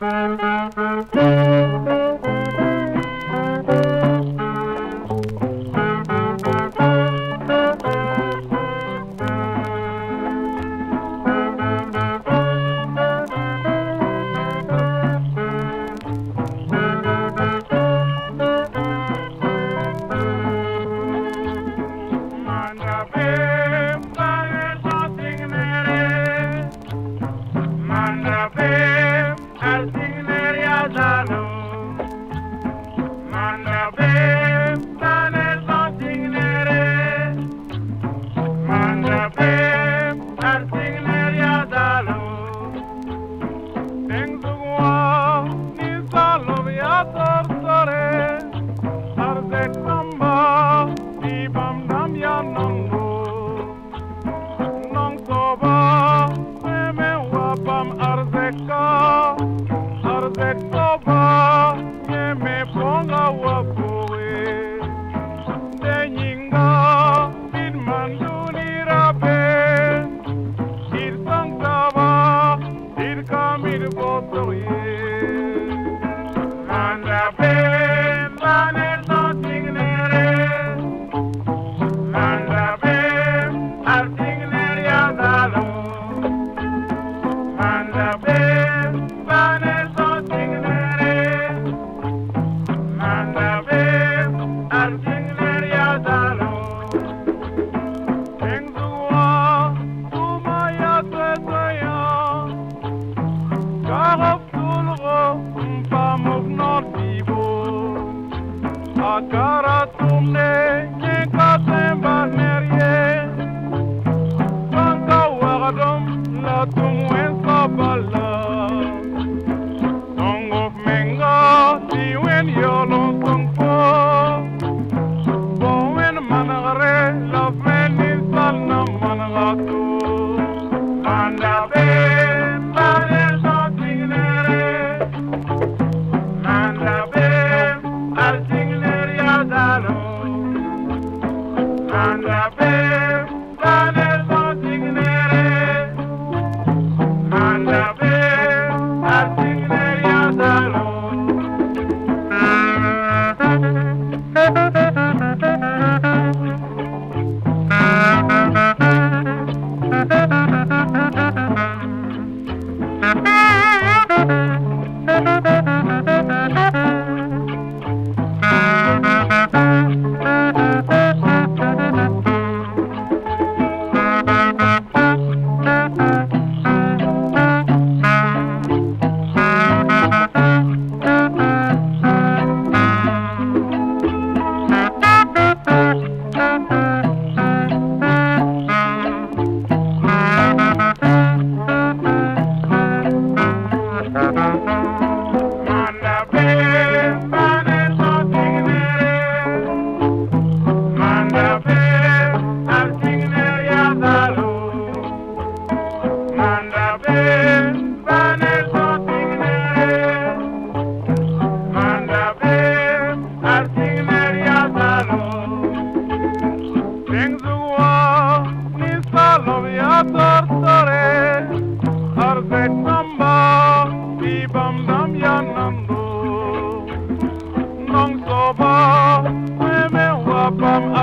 Manda I've. Thank you. bum bum.